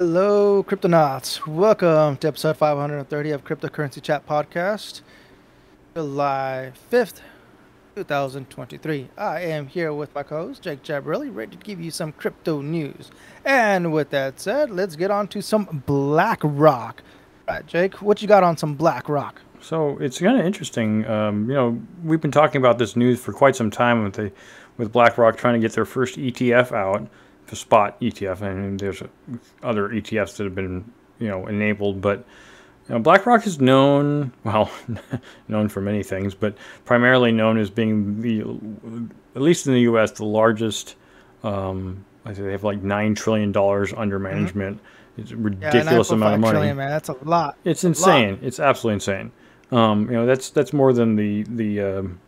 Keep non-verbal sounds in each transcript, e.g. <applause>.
Hello, Cryptonauts. Welcome to episode 530 of Cryptocurrency Chat Podcast, July 5th, 2023. I am here with my co host, Jake Jaboreli, ready to give you some crypto news. And with that said, let's get on to some BlackRock. All right, Jake, what you got on some BlackRock? So it's kind of interesting. Um, you know, we've been talking about this news for quite some time with the with BlackRock trying to get their first ETF out, the spot ETF, and there's other ETFs that have been you know enabled, but you know, BlackRock is known, <laughs> well, known for many things, but primarily known as being the, at least in the U.S., the largest. Um, I think they have like nine trillion dollars under mm-hmm. management. Mm-hmm. It's a ridiculous yeah, amount of money. Trillion, man. That's a lot. It's insane. Lot. It's absolutely insane. Um, you know, that's that's more than the the um,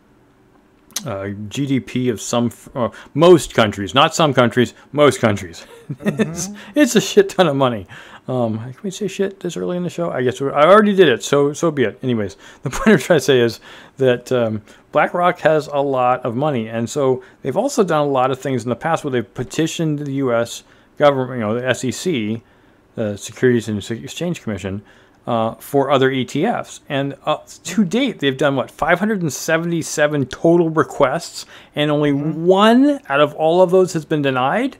uh, GDP of some uh, most countries, not some countries, most countries. <laughs> Mm-hmm. it's, it's a shit ton of money. Um, can we say shit this early in the show? I guess I already did it, so so be it. Anyways, <laughs> the point I'm trying to say is that um, BlackRock has a lot of money, and so they've also done a lot of things in the past where they've petitioned the U.S. government, you know, the SEC, the Securities and Exchange Commission, uh, for other ETFs. And uh, to date, they've done what 577 total requests, and only mm-hmm. one out of all of those has been denied.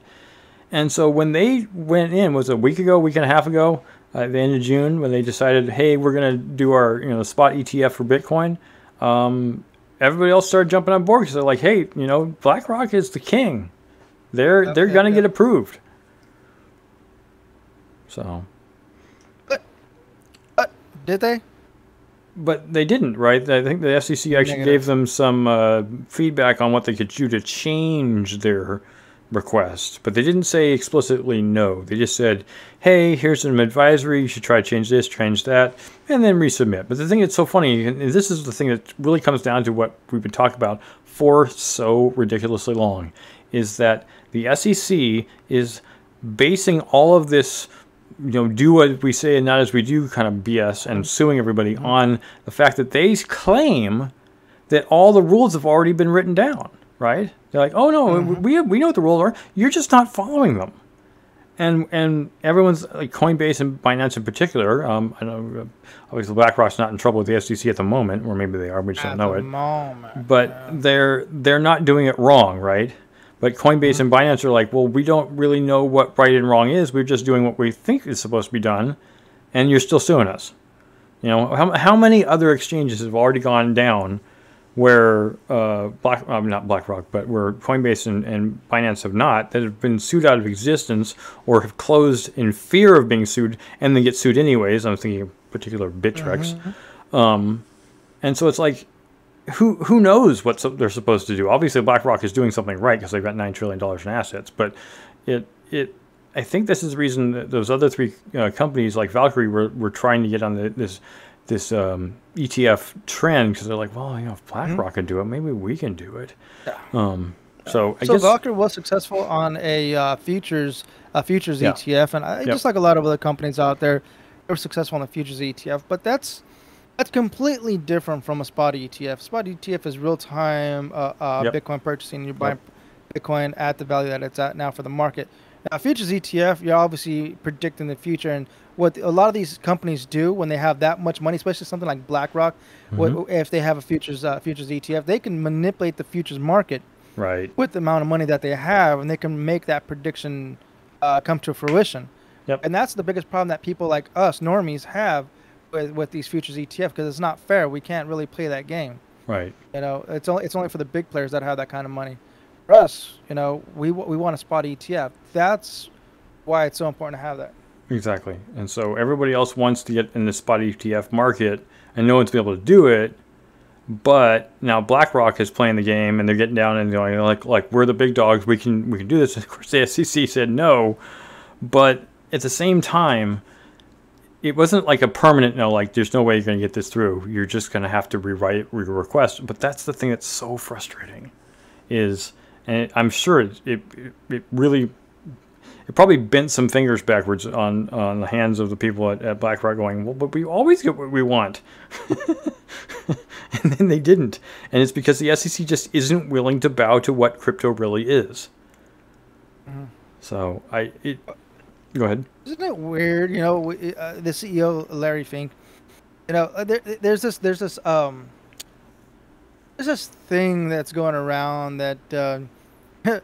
And so when they went in, was a week ago, week and a half ago, uh, at the end of June, when they decided, hey, we're going to do our you know spot ETF for Bitcoin. Um, everybody else started jumping on board because they're like, hey, you know, BlackRock is the king. They're they're going to get approved. So did they? But they didn't, right? I think the SEC actually Negative. gave them some uh, feedback on what they could do to change their request, but they didn't say explicitly no. They just said, "Hey, here's some advisory. You should try to change this, change that, and then resubmit." But the thing that's so funny, and this is the thing that really comes down to what we've been talking about for so ridiculously long, is that the SEC is basing all of this you know, do what we say and not as we do kind of BS and suing everybody mm-hmm. on the fact that they claim that all the rules have already been written down, right? They're like, oh no, mm-hmm. we, we know what the rules are. You're just not following them. And and everyone's like Coinbase and Binance in particular. Um, I know uh, obviously BlackRock's not in trouble with the SEC at the moment, or maybe they are. We just at don't know it. Moment, but they're they're not doing it wrong, right? But Coinbase and Binance are like, well, we don't really know what right and wrong is. We're just doing what we think is supposed to be done, and you're still suing us. You know, how, how many other exchanges have already gone down where uh, Black, uh, not BlackRock, but where Coinbase and, and Binance have not, that have been sued out of existence or have closed in fear of being sued and then get sued anyways. I'm thinking of particular Bittrex. Mm-hmm. Um, and so it's like who who knows what they're supposed to do? Obviously, BlackRock is doing something right because they've got nine trillion dollars in assets. But it it I think this is the reason that those other three uh, companies like Valkyrie were, were trying to get on the, this this um, ETF trend because they're like, well, you know, if BlackRock mm-hmm. can do it, maybe we can do it. Yeah. Um, so I so guess, Valkyrie was successful on a uh, futures a futures yeah. ETF, and I, yep. just like a lot of other companies out there, they were successful on the futures ETF. But that's that's completely different from a spot ETF. Spot ETF is real time uh, uh, yep. Bitcoin purchasing. You're buying yep. Bitcoin at the value that it's at now for the market. Now, futures ETF, you're obviously predicting the future. And what a lot of these companies do when they have that much money, especially something like BlackRock, mm-hmm. what, if they have a futures uh, futures ETF, they can manipulate the futures market right with the amount of money that they have, and they can make that prediction uh, come to fruition. Yep. And that's the biggest problem that people like us, normies, have with, with these futures ETF because it's not fair. We can't really play that game. Right. You know, it's only it's only for the big players that have that kind of money. For us, you know, we we want a spot ETF. That's why it's so important to have that. Exactly. And so everybody else wants to get in the spot ETF market, and no one's been able to do it. But now BlackRock is playing the game, and they're getting down and going like like we're the big dogs. We can we can do this. Of course, the SEC said no, but at the same time, it wasn't like a permanent no like there's no way you're going to get this through. You're just going to have to rewrite your request. But that's the thing that's so frustrating is and i'm sure it, it, it really it probably bent some fingers backwards on on the hands of the people at, at blackrock going well but we always get what we want. <laughs> And then they didn't. And it's because the sec just isn't willing to bow to what crypto really is. Mm-hmm. so i it Go ahead. Isn't it weird? You know, uh, the CEO Larry Fink. You know, uh, there, there's this, there's this, um, there's this thing that's going around that uh, <laughs>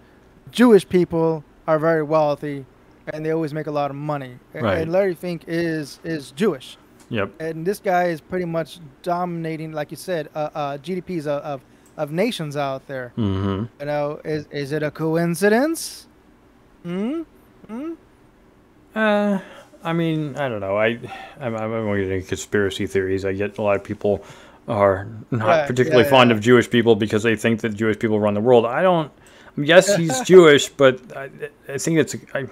Jewish people are very wealthy, and they always make a lot of money. Right. And Larry Fink is is Jewish. Yep. And this guy is pretty much dominating, like you said, uh, uh, GDPs of, of, of nations out there. Mm-hmm. You know, is is it a coincidence? Hmm. Hmm. Uh, I mean, I don't know. I, I'm, I'm going to get into conspiracy theories. I get a lot of people are not right, particularly yeah, fond yeah. of Jewish people because they think that Jewish people run the world. I don't. Yes, <laughs> he's Jewish, but I, I think it's. I,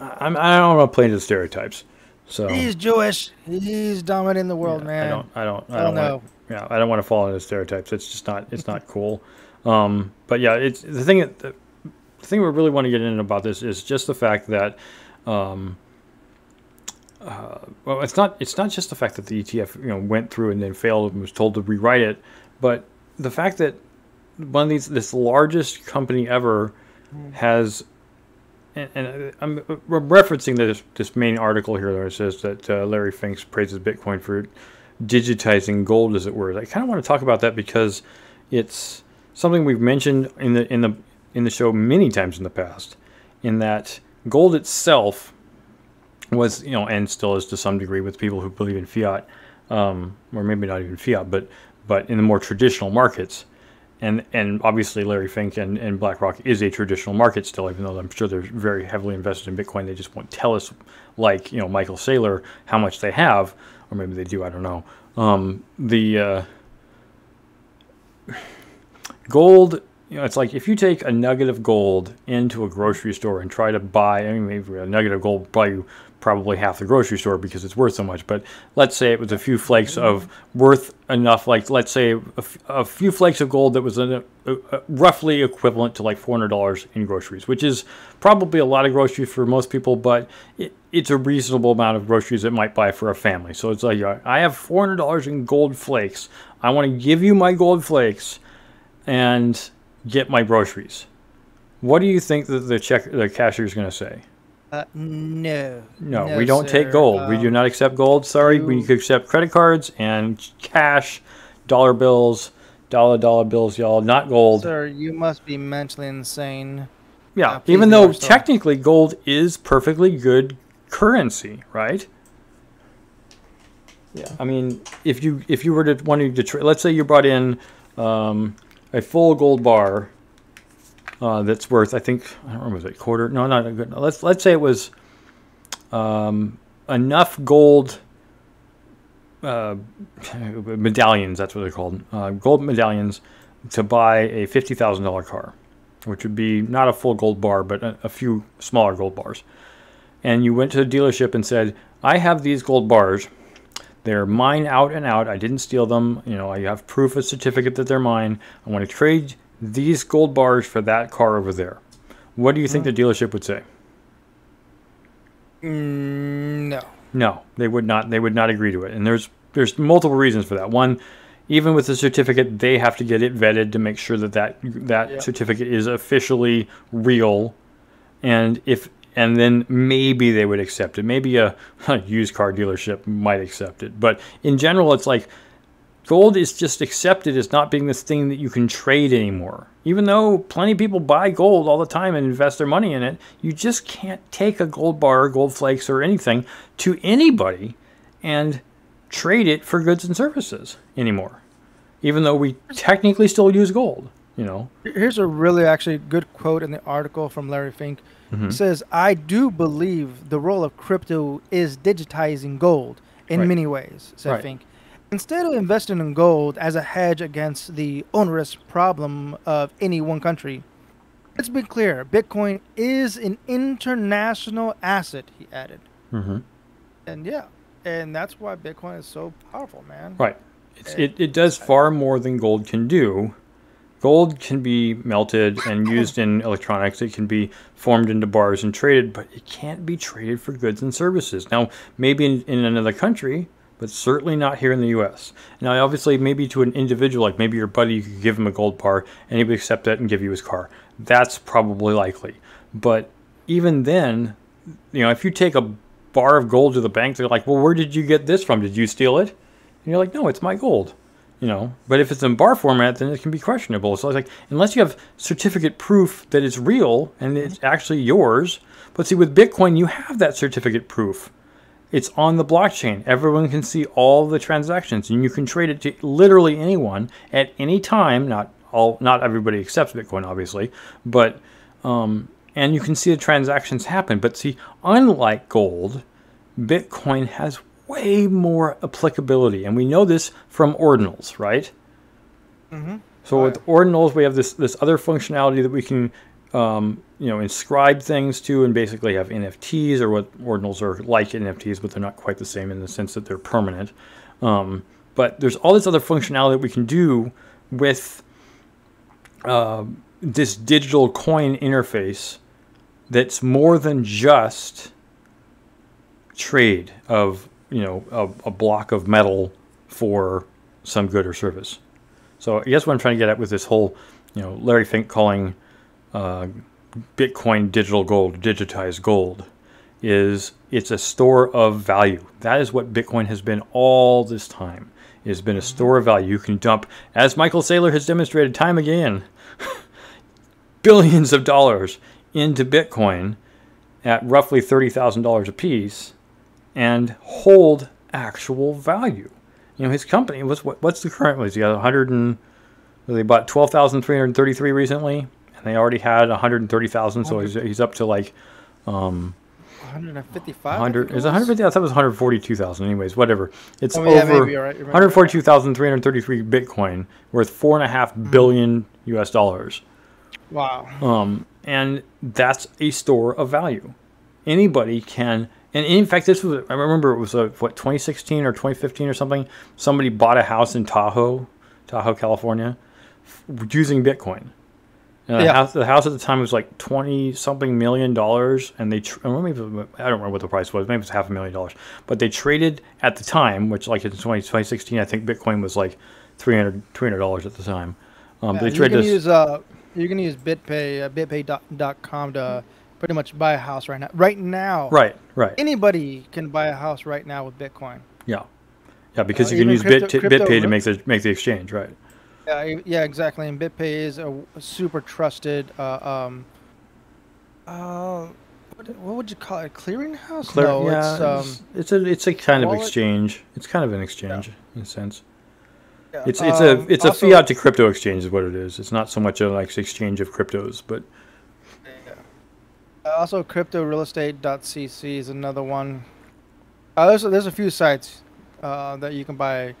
I'm, I don't want to play into stereotypes. So he's Jewish. He's dominating the world, yeah, man. I don't. I don't. I don't, know. yeah, I don't want to fall into stereotypes. It's just not. It's not cool. Um, but yeah, it's the thing. The, the thing we really want to get in about this is just the fact that um, uh, well, it's not it's not just the fact that the ETF you know went through and then failed and was told to rewrite it, but the fact that one of these this largest company ever mm. has and, and, I'm referencing this this main article here that says that uh, Larry Finks praises Bitcoin for digitizing gold, as it were. I kind of want to talk about that because it's something we've mentioned in the in the in the show many times in the past. In that gold itself was, you know, and still is to some degree with people who believe in fiat, um, or maybe not even fiat, but but in the more traditional markets. And and obviously Larry Fink and, and BlackRock is a traditional market still, even though I'm sure they're very heavily invested in Bitcoin. They just won't tell us, like you know Michael Saylor, how much they have, or maybe they do. I don't know. Um, the uh, <sighs> gold you know, it's like if you take a nugget of gold into a grocery store and try to buy, I mean, maybe a nugget of gold buy you probably half the grocery store because it's worth so much. But let's say it was a few flakes of worth enough, like let's say a, a few flakes of gold that was a, a, roughly equivalent to like $400 in groceries, which is probably a lot of groceries for most people, but it, it's a reasonable amount of groceries that might buy for a family. So it's like, I have $400 in gold flakes. I want to give you my gold flakes. And get my groceries. What do you think that the check the cashier is going to say? Uh, no, no. No, we don't sir. take gold. Um, we do um, not accept gold. Sorry, you... we accept credit cards and cash, dollar bills, dollar dollar bills, y'all. Not gold. Sir, you must be mentally insane. Yeah, uh, even though technically gold is perfectly good currency, right? Yeah. I mean, if you if you were to wanting to let's say you brought in um, a full gold bar uh, that's worth, I think, I don't remember, was it quarter? No, not a good. Let's let's say it was um, enough gold uh, <laughs> medallions. That's what they're called. Uh, gold medallions to buy a fifty thousand dollar car, which would be not a full gold bar, but a, a few smaller gold bars. And you went to the dealership and said, "I have these gold bars." They're mine out and out. I didn't steal them. You know, I have proof, a certificate that they're mine. I want to trade these gold bars for that car over there. What do you think mm. the dealership would say? Mm, no. No, they would not. They would not agree to it. And there's there's multiple reasons for that. One, even with the certificate, they have to get it vetted to make sure that that that yeah. certificate is officially real. And if and then maybe they would accept it. Maybe a, <laughs> a, used car dealership might accept it. But in general, it's like gold is just accepted as not being this thing that you can trade anymore. Even though plenty of people buy gold all the time and invest their money in it, you just can't take a gold bar, or gold flakes, or anything to anybody and trade it for goods and services anymore. Even though we technically still use gold, you know. Here's a really actually good quote in the article from Larry Fink mm-hmm. says, I do believe the role of crypto is digitizing gold in right. many ways, said right. Fink. Instead of investing in gold as a hedge against the onerous problem of any one country, let's be clear Bitcoin is an international asset, he added. Mm-hmm. And yeah, and that's why Bitcoin is so powerful, man. Right. it, it does far more than gold can do. Gold can be melted and used in electronics. It can be formed into bars and traded, but it can't be traded for goods and services. Now, maybe in, in another country, but certainly not here in the U.S. Now, obviously, maybe to an individual, like maybe your buddy, you could give him a gold bar and he would accept that and give you his car. That's probably likely. But even then, you know, if you take a bar of gold to the bank, they're like, well, where did you get this from? Did you steal it? And you're like, no, it's my gold. You know, but if it's in bar format, then it can be questionable. So it's like, unless you have certificate proof that it's real and it's actually yours. But see, with Bitcoin, you have that certificate proof. It's on the blockchain. Everyone can see all the transactions, and you can trade it to literally anyone at any time. Not all, not everybody accepts Bitcoin, obviously, but um, and you can see the transactions happen. But see, unlike gold, Bitcoin has way more applicability, and we know this from ordinals, right? Mm-hmm. So with ordinals, we have this this other functionality that we can, um, you know, inscribe things to, and basically have NFTs, or what ordinals are like NFTs, but they're not quite the same in the sense that they're permanent. Um, but there's all this other functionality that we can do with uh, this digital coin interface that's more than just trade of you know a, a, block of metal for some good or service. So I guess what I'm trying to get at with this whole you know Larry Fink calling uh, Bitcoin digital gold, digitized gold, is it's a store of value. That is what Bitcoin has been all this time. It has been a store of value. You can dump, as Michael Saylor has demonstrated time again, <laughs> billions of dollars into Bitcoin at roughly $30,000 a piece and hold actual value. You know, his company was what, what's the current was he had 100 and they bought 12,333 recently and they already had 130,000 so he's, he's up to like um 155 100 is 150 I thought it was 142,000 anyways whatever it's oh, yeah, over right. 142,333 Bitcoin worth four and a half mm-hmm. US dollars wow um and that's a store of value anybody can and in fact, this was, I remember it was, a, what, 2016 or 2015 or something. Somebody bought a house in Tahoe, Tahoe, California, using Bitcoin. And yeah. the, house, the house at the time was like 20 something million dollars. And they, tr- I, don't remember, I don't remember what the price was. Maybe it was half a million dollars. But they traded at the time, which like in 20, 2016, I think Bitcoin was like 300 $300 at the time. Um, yeah, they traded you can use, uh, you can use BitPay, uh, bitpay.com to pretty much buy a house right now. Right now. Right, right. Anybody can buy a house right now with Bitcoin. Yeah. Yeah, because uh, you can use crypto, Bit, BitPay to make the make the exchange, right? Yeah, yeah, exactly. And BitPay is a, a super trusted. Uh, um, uh, what, what, would you call it? A clearinghouse? Clear, no, yeah, it's, um, it's, a it's a kind wallet? of exchange. It's kind of an exchange yeah. in a sense. Yeah. It's it's um, a it's also, a fiat to crypto exchange is what it is. It's not so much a like exchange of cryptos, but also, cryptorealestate.cc is another one. Uh, there's, a, there's a few sites uh, that you can buy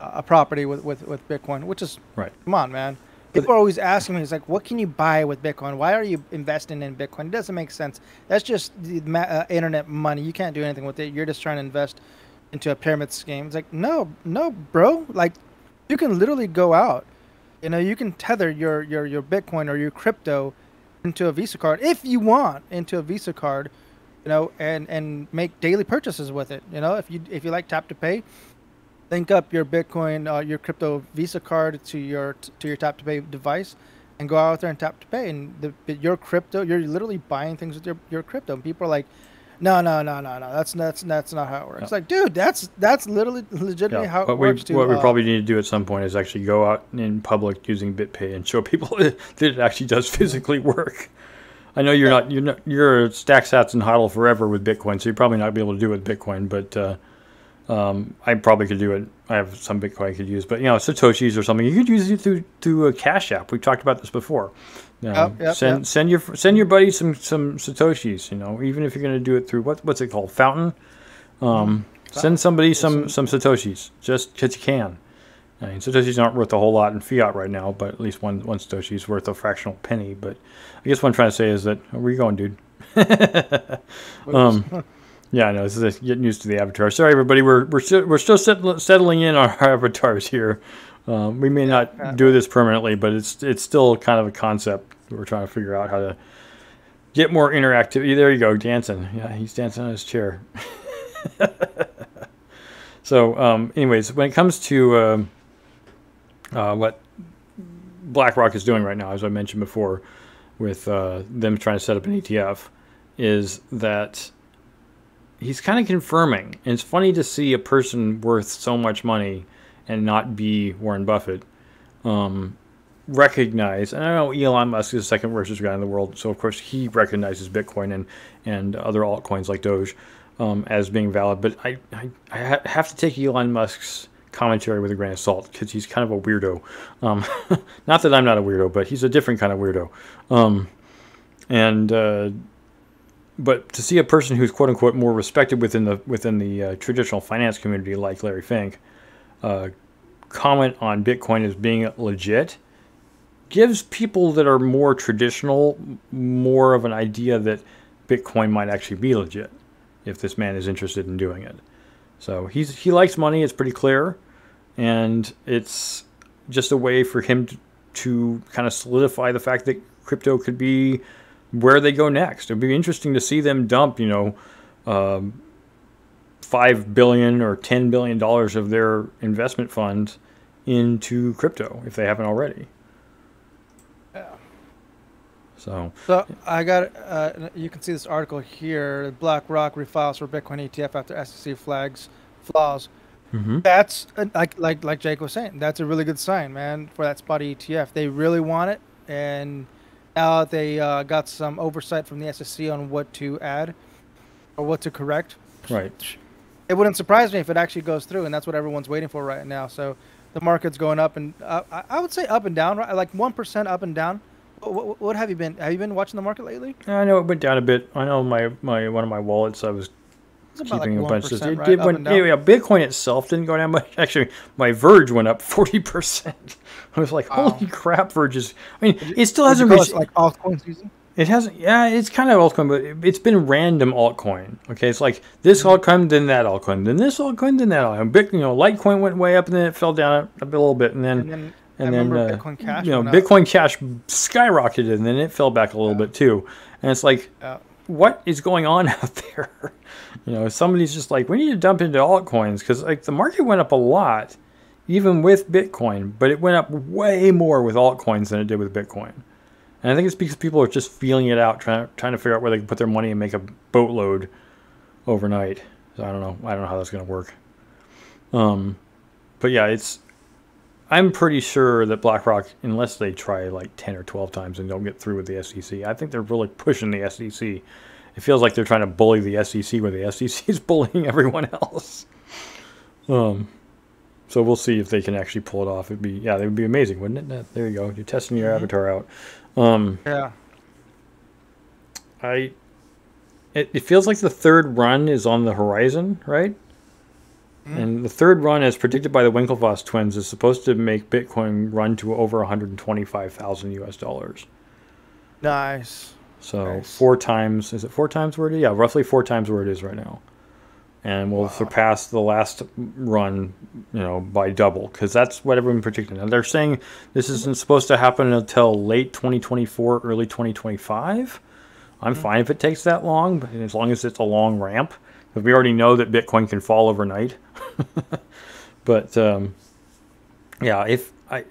a property with, with, with Bitcoin, which is right. Come on, man. People are always asking me, "It's like, what can you buy with Bitcoin? Why are you investing in Bitcoin? It doesn't make sense. That's just the uh, internet money. You can't do anything with it. You're just trying to invest into a pyramid scheme." It's like, no, no, bro. Like, you can literally go out. You know, you can tether your your your Bitcoin or your crypto into a Visa card if you want into a Visa card, you know, and and make daily purchases with it. You know, if you if you like tap to pay, link up your Bitcoin, uh, your crypto Visa card to your to your tap to pay device, and go out there and tap to pay. And the, your crypto, you're literally buying things with your your crypto. And people are like, no, no, no, no, no. That's that's that's not how it works. No. Like, dude, that's that's literally legitimately yeah. how it what works. We, what uh, we probably need to do at some point is actually go out in public using BitPay and show people <laughs> that it actually does physically work. I know you're yeah. not you're not you're stack sats and hodl forever with Bitcoin, so you're probably not be able to do it with Bitcoin. But uh, um, I probably could do it. I have some Bitcoin I could use, but you know, satoshis or something. You could use it through through a Cash App. We've talked about this before. You know, yep, send yep. send your send your buddy some some satoshis. You know, even if you're going to do it through what what's it called, Fountain. Um, mm-hmm. Send somebody some some satoshis just because you can. I mean, satoshis aren't worth a whole lot in fiat right now, but at least one one satoshi is worth a fractional penny. But I guess what I'm trying to say is that where are you going, dude? <laughs> um, yeah, I know this is getting used to the avatar. Sorry, everybody, we're we're still, we're still settling in on our <laughs> avatars here. Um, we may not do this permanently, but it's it's still kind of a concept. We're trying to figure out how to get more interactivity. There you go, dancing. Yeah, he's dancing on his chair. <laughs> so, um, anyways, when it comes to um, uh, what BlackRock is doing right now, as I mentioned before, with uh, them trying to set up an ETF, is that he's kind of confirming. And it's funny to see a person worth so much money and not be Warren Buffett um, recognize. And I know Elon Musk is the second richest guy in the world, so of course he recognizes Bitcoin and and other altcoins like Doge um, as being valid. But I, I, I have to take Elon Musk's commentary with a grain of salt because he's kind of a weirdo. Um, <laughs> not that I'm not a weirdo, but he's a different kind of weirdo. Um, and uh, but to see a person who's quote unquote more respected within the within the uh, traditional finance community, like Larry Fink, uh, comment on Bitcoin as being legit, gives people that are more traditional more of an idea that Bitcoin might actually be legit if this man is interested in doing it. So he's he likes money. It's pretty clear, and it's just a way for him to, to kind of solidify the fact that crypto could be where they go next. It'd be interesting to see them dump, you know, um, five billion or ten billion dollars of their investment funds into crypto if they haven't already. Yeah. So. So I got. Uh, you can see this article here. BlackRock refiles for Bitcoin ETF after SEC flags flaws. Mm-hmm. That's uh, like like like Jake was saying. That's a really good sign, man, for that spot ETF. They really want it, and now they uh, got some oversight from the SEC on what to add or what to correct. Right. It wouldn't surprise me if it actually goes through, and that's what everyone's waiting for right now. So the market's going up and uh, I would say up and down, right? Like one percent up and down. What, what, have you been? Have you been watching the market lately? I know it went down a bit. I know my, my one of my wallets. I was keeping like a bunch of it right? did when, yeah, Bitcoin itself didn't go down much. <laughs> Actually, my Verge went up <laughs> forty percent. <laughs> I was like, holy crap, Verge is. I mean, it, it still hasn't reached like altcoin season. It hasn't. Yeah, it's kind of altcoin, but it's been random altcoin. Okay, it's like this mm-hmm. altcoin, then that altcoin, then this altcoin, then that altcoin. Bit, you know, Litecoin went way up, and then it fell down a, a little bit, and then. And then and then uh, Bitcoin Cash you know Bitcoin Cash skyrocketed and then it fell back a little yeah. bit too, and it's like, yeah. what is going on out there? You know, somebody's just like, we need to dump into altcoins because like the market went up a lot, even with Bitcoin, but it went up way more with altcoins than it did with Bitcoin. And I think it's because people are just feeling it out, trying trying to figure out where they can put their money and make a boatload overnight. So I don't know. I don't know how that's going to work. Um, but yeah, it's. I'm pretty sure that BlackRock, unless they try like 10 or 12 times and don't get through with the SEC, I think they're really pushing the SEC it feels like they're trying to bully the SEC where the <laughs> SEC is bullying everyone else. Um, so we'll see if they can actually pull it off. It'd be yeah, that would be amazing, wouldn't it? There you go. You're testing your mm-hmm. avatar out. Um, yeah. I. It, it feels like the third run is on the horizon, right? Mm. And the third run, as predicted by the Winklevoss twins, is supposed to make Bitcoin run to over 125,000 US dollars. Nice. So nice. four times is it four times where it is? Yeah, roughly four times where it is right now, and we'll wow. surpass the last run, you know, by double because that's what everyone predicted. Now they're saying this isn't supposed to happen until late 2024, early 2025. I'm mm-hmm. fine if it takes that long, but as long as it's a long ramp, because we already know that Bitcoin can fall overnight. <laughs> but um, yeah, if I.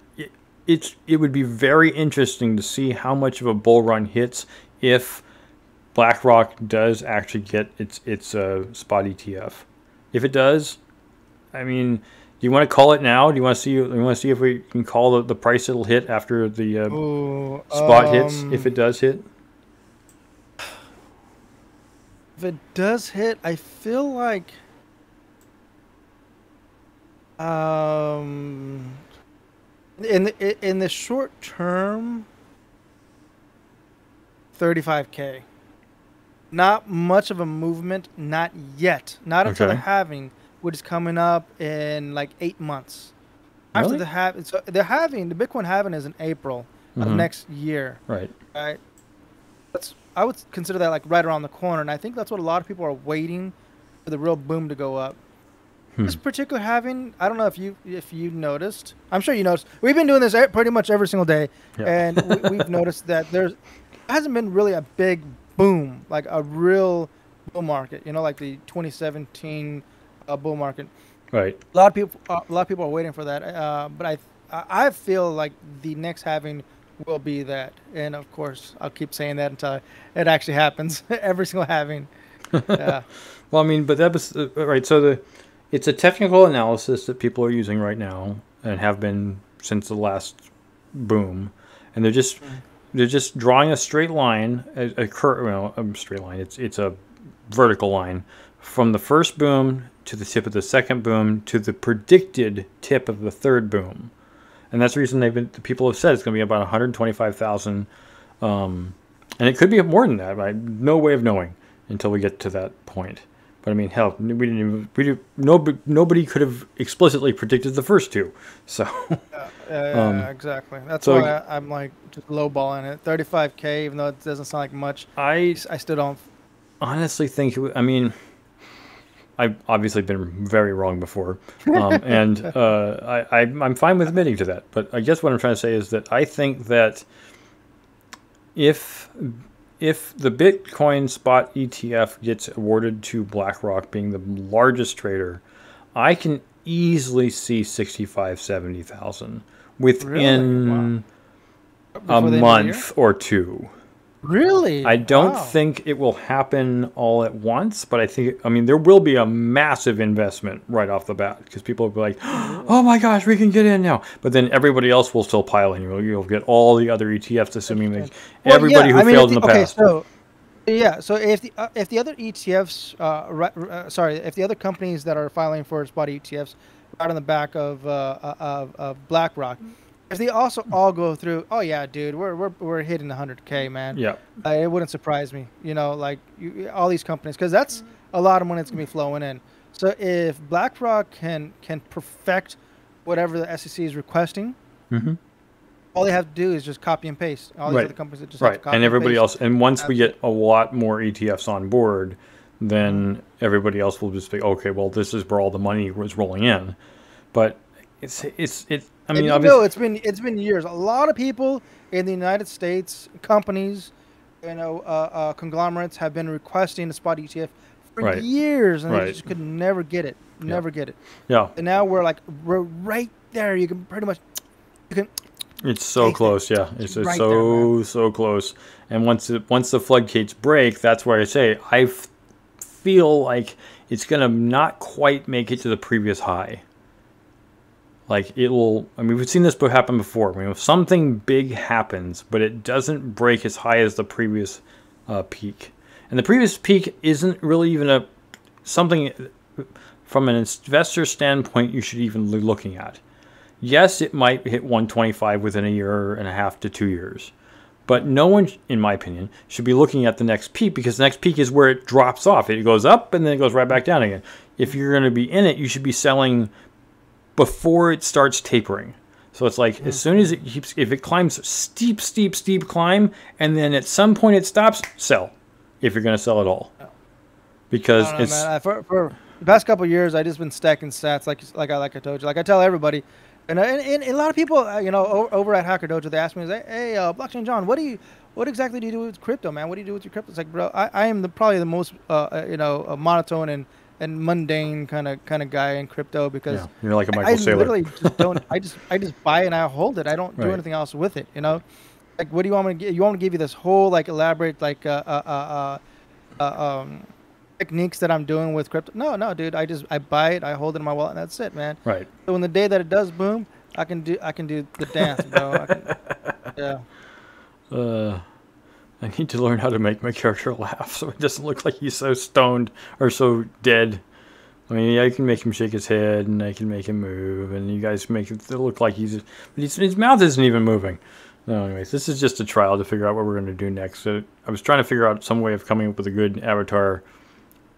It's, it would be very interesting to see how much of a bull run hits if BlackRock does actually get its its uh, spot ETF. If it does, I mean, do you want to call it now? Do you want to see? You want to see if we can call the, the price it'll hit after the uh, Ooh, spot um, hits? If it does hit. If it does hit, I feel like um in the, in the short term 35k. Not much of a movement, not yet. Not until okay. the halving, which is coming up in like eight months. Really? After the halving, so the halving, the Bitcoin halving is in April mm-hmm. of next year. Right. Right. That's I would consider that like right around the corner, and I think that's what a lot of people are waiting for the real boom to go up. Hmm. This particular halving, I don't know if you if you noticed. I'm sure you noticed. We've been doing this pretty much every single day, yeah. and we, have <laughs> noticed that there's hasn't been really a big boom, like a real bull market. You know, like the 2017 uh, bull market. Right. A lot of people, uh, a lot of people are waiting for that. Uh, but I, I feel like the next halving will be that. And of course, I'll keep saying that until it actually happens. <laughs> Every single halving. Yeah. <laughs> well, I mean, but that was uh, right. So the it's a technical analysis that people are using right now and have been since the last boom, and they're just mm. They're just drawing a straight line, a, a cur- well, a straight line. It's it's a vertical line from the first boom to the tip of the second boom to the predicted tip of the third boom and that's the reason they've been. The people have said it's going to be about 125,000, um, and it could be more than that. I no way of knowing until we get to that point. But I mean, hell, we didn't. Even, we did, nobody, nobody could have explicitly predicted the first two. <laughs> So. yeah, yeah, um, exactly. That's so, why I, am like just lowballing it. 35k, even though it doesn't sound like much. I I still don't. Honestly, think. I mean. I've obviously been very wrong before, um, <laughs> and uh, I, am fine with admitting to that. But I guess what I'm trying to say is that I think that if if the Bitcoin spot ETF gets awarded to BlackRock, being the largest trader, I can easily see 65, 70,000 within really? wow. a month or two. Really? I don't wow. think it will happen all at once, but I think, I mean, there will be a massive investment right off the bat because people will be like, <gasps> oh my gosh, we can get in now. But then everybody else will still pile in. You'll, you'll get all the other ETFs, assuming that well, everybody yeah, who I mean, failed the, in the okay, past. So, yeah, so if the uh, if the other ETFs, uh, uh, sorry, if the other companies that are filing for spot ETFs right on the back of, uh, uh of, of BlackRock, if they also all go through, oh yeah, dude, we're we're we're hitting 100k, man. Yeah. Uh, it wouldn't surprise me, you know, like you, all these companies, because that's a lot of money that's gonna be flowing in. So if BlackRock can can perfect whatever the SEC is requesting, mm-hmm. all they have to do is just copy and paste. All these right. other companies that just right, and everybody and else. And once we get a lot more ETFs on board, then everybody else will just be okay. Well, this is where all the money was rolling in, but it's it's it I mean, you know, it's been it's been years. A lot of people in the United States, companies, you know, uh, uh, conglomerates have been requesting a spot ETF for right. years, and right. they just could never get it, never yeah. get it. Yeah. And now we're like we're right there. You can pretty much you can. It's so close, it. yeah. It's, it's right so there, so close. And once it, once the floodgates break, that's where I say I feel like it's gonna not quite make it to the previous high. Like it will. I mean, we've seen this happen before. I mean, if something big happens, but it doesn't break as high as the previous uh, peak, and the previous peak isn't really even a something from an investor standpoint you should even be looking at. Yes, it might hit 125 within a year and a half to two years, but no one, in my opinion, should be looking at the next peak because the next peak is where it drops off. It goes up and then it goes right back down again. If you're going to be in it, you should be selling before it starts tapering. So it's like as soon as it keeps, if it climbs steep, steep, steep climb, and then at some point it stops, sell. If you're going to sell at all, because know, it's man. For, for the past couple years, I just been stacking sats like like I like I told you, like I tell everybody, and, and, and a lot of people, uh, you know, over at Hacker Dojo, they ask me, "Hey, uh, blockchain John, what do you, what exactly do you do with crypto, man? What do you do with your crypto?" It's like, bro, I, I am the probably the most, uh, uh you know, monotone and and mundane kind of kind of guy in crypto because yeah, you're like a Michael I, I Saylor. literally just don't. I just I just <laughs> buy it and I hold it. I don't right. do anything else with it. You know, like what do you want me to give? You want me to give you this whole like elaborate like uh, uh, uh, uh, uh, um, techniques that I'm doing with crypto? No, no, dude. I just I buy it, I hold it in my wallet, and that's it, man. Right. So when the day that it does boom, I can do I can do the dance, bro. Can, <laughs> yeah. Uh. I need to learn how to make my character laugh so it doesn't look like he's so stoned or so dead. I mean, I can make him shake his head and I can make him move, and you guys make it look like he's. But his, mouth isn't even moving. No, anyways, this is just a trial to figure out what we're going to do next. So I was trying to figure out some way of coming up with a good avatar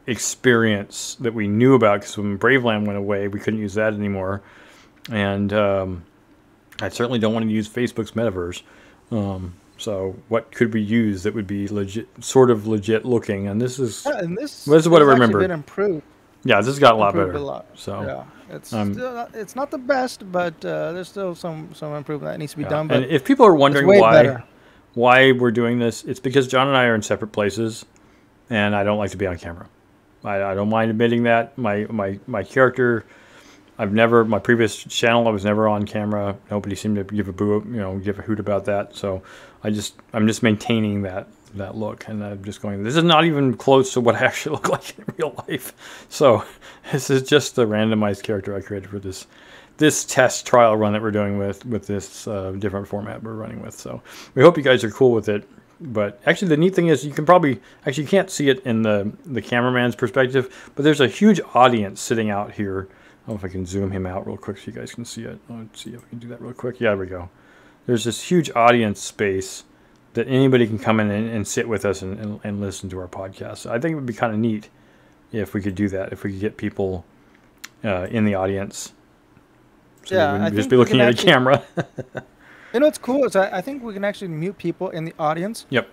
experience that we knew about because when Braveland went away, we couldn't use that anymore. And um, I certainly don't want to use Facebook's metaverse. Um, so what could we use that would be legit, sort of legit looking? And this is yeah, and this, this is what I remember. Been improved. Yeah, this has got a lot better. A lot. So yeah, it's um, still not, it's not the best, but uh, there's still some some improvement that needs to be yeah. done. But and if people are wondering why better. why we're doing this, it's because John and I are in separate places, and I don't like to be on camera. I, I don't mind admitting that my my my character I've never my previous channel I was never on camera. Nobody seemed to give a boo, you know, give a hoot about that. So I just I'm just maintaining that that look, and I'm just going. This is not even close to what I <laughs> actually look like in real life. So <laughs> this is just the randomized character I created for this this test trial run that we're doing with with this uh, different format we're running with. So we hope you guys are cool with it. But actually, the neat thing is you can probably actually you can't see it in the the cameraman's perspective, but there's a huge audience sitting out here. I don't know if I can zoom him out real quick so you guys can see it. Let's see if we can do that real quick. Yeah, there we go. There's this huge audience space that anybody can come in and, and sit with us and, and, and, listen to our podcast. So I think it would be kind of neat if we could do that, if we could get people uh, in the audience. So yeah, we wouldn't just be looking at actually, a camera. <laughs> <laughs> you know what's cool is I, I think we can actually mute people in the audience. Yep.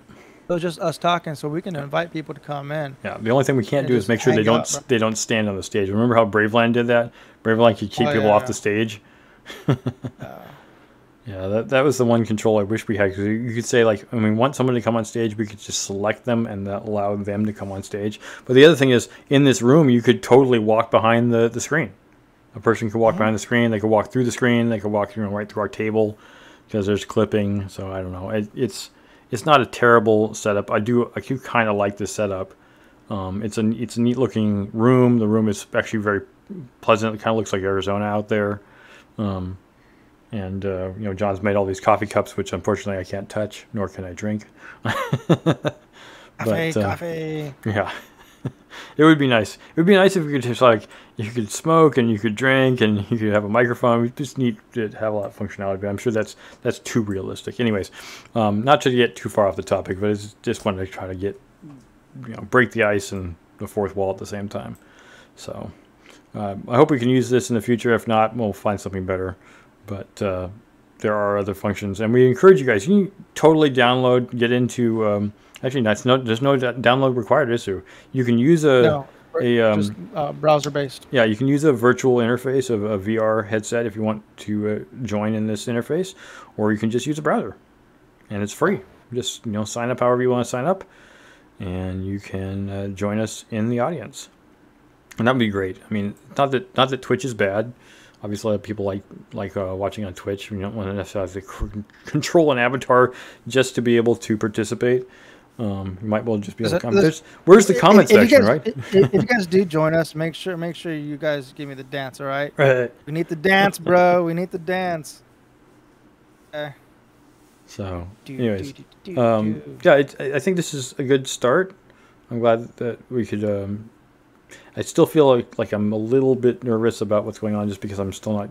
So just us talking, so we can invite people to come in. Yeah. The only thing we can't do is make sure they don't up, they don't stand on the stage. Remember how Braveland did that? Braveland could keep oh, people yeah, off yeah. the stage. <laughs> uh, yeah, that, that was the one control I wish we had. Because you could say, like, I mean, want someone to come on stage, we could just select them and that allow them to come on stage. But the other thing is, in this room, you could totally walk behind the, the screen. A person could walk mm-hmm. behind the screen, they could walk through the screen, they could walk you know, right through our table because there's clipping. So I don't know. It, it's it's not a terrible setup. I do I do kind of like this setup. Um, it's a it's a neat looking room. The room is actually very pleasant. It kind of looks like Arizona out there. Um, and uh, you know, John's made all these coffee cups, which unfortunately I can't touch, nor can I drink. <laughs> but, coffee, uh, coffee. Yeah, <laughs> it would be nice. It would be nice if you could just like you could smoke and you could drink and you could have a microphone. We just need to have a lot of functionality, but I'm sure that's that's too realistic. Anyways, um, not to get too far off the topic, but it's just wanted to try to get you know break the ice and the fourth wall at the same time. So uh, I hope we can use this in the future. If not, we'll find something better but uh, there are other functions, and we encourage you guys. You can totally download, get into. Um, actually, that's no, there's no download required, is there? You can use a. No. A, um, just uh, browser based. Yeah, you can use a virtual interface of a VR headset if you want to uh, join in this interface, or you can just use a browser, and it's free. Just you know, sign up however you want to sign up, and you can uh, join us in the audience, and that would be great. I mean, not that not that Twitch is bad obviously, a lot of people like like uh, watching on Twitch. You don't want to necessarily have to control an avatar just to be able to participate. Um, you might well just be like, um, there's, where's the comment if, if section, guys, right? If, if, you guys do join us, make sure make sure you guys give me the dance, all right? Right. We need the dance, bro. we need the dance. Okay. So, anyways, um, yeah, it, I think this is a good start. I'm glad that we could um, I still feel like, like I'm a little bit nervous about what's going on just because I'm still not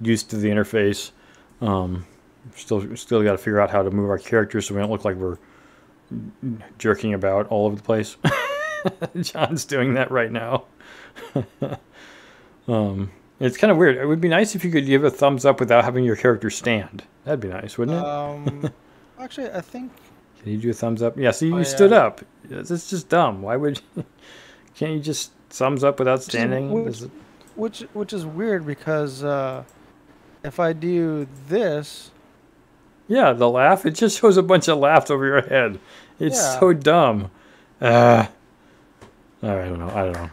used to the interface. Um, still still got to figure out how to move our characters so we don't look like we're jerking about all over the place. <laughs> John's doing that right now. <laughs> um, it's kind of weird. It would be nice if you could give a thumbs up without having your character stand. That'd be nice, wouldn't it? Um, <laughs> actually, I think. Can you do a thumbs up? Yeah. See, oh, you yeah. stood up. It's just dumb. Why would? You... Can't you just thumbs up without standing? Which, which, which is weird because uh, if I do this. Yeah, the laugh. It just shows a bunch of laughs over your head. It's yeah. so dumb. Uh, I don't know. I don't know.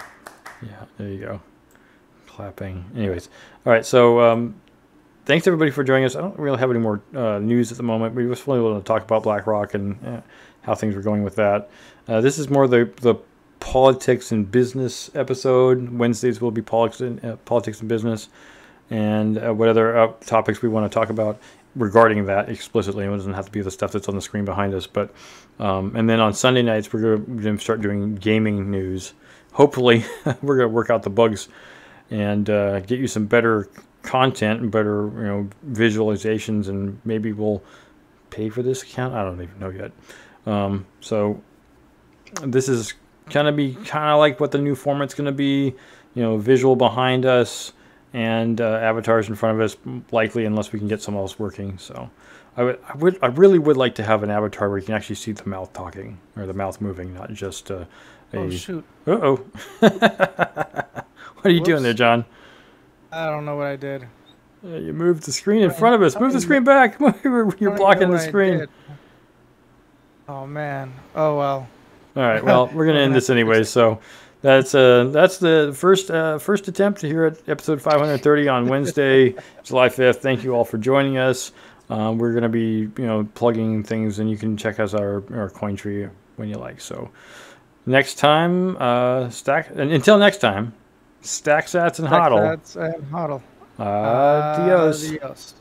Yeah, there you go. Clapping. Anyways, all right. So, um, thanks everybody for joining us. I don't really have any more uh, news at the moment. We just wanted to talk about BlackRock and uh, how things were going with that. Uh, this is more the the politics and business episode. Wednesdays will be politics and, uh, politics and business, and uh, what other uh, topics we want to talk about regarding that explicitly. It doesn't have to be the stuff that's on the screen behind us, but um, and then on Sunday nights we're going to start doing gaming news. Hopefully, <laughs> we're going to work out the bugs and uh, get you some better content and better you know visualizations, and maybe we'll pay for this account. I don't even know yet. Um, so this is kind of be kind of like what the new format's going to be. You know, visual behind us and uh, avatars in front of us, likely unless we can get someone else working. So, I would, I would, I really would like to have an avatar where you can actually see the mouth talking or the mouth moving, not just uh, a. Oh shoot! Uh oh. <laughs> what are you Whoops. doing there, John? I don't know what I did. Uh, you moved the screen in front of us. Move the screen back. <laughs> You're blocking the screen. Oh man. Oh well. All right. Well, we're going to end this anyway. So that's uh that's the first uh, first attempt here at episode 530 on Wednesday, <laughs> July 5th. Thank you all for joining us. Um, we're gonna be you know plugging things, and you can check us our our Cointree when you like. So next time, uh, stack. And until next time, stack sats and hodl. Stats and hodl. Adios. Adios.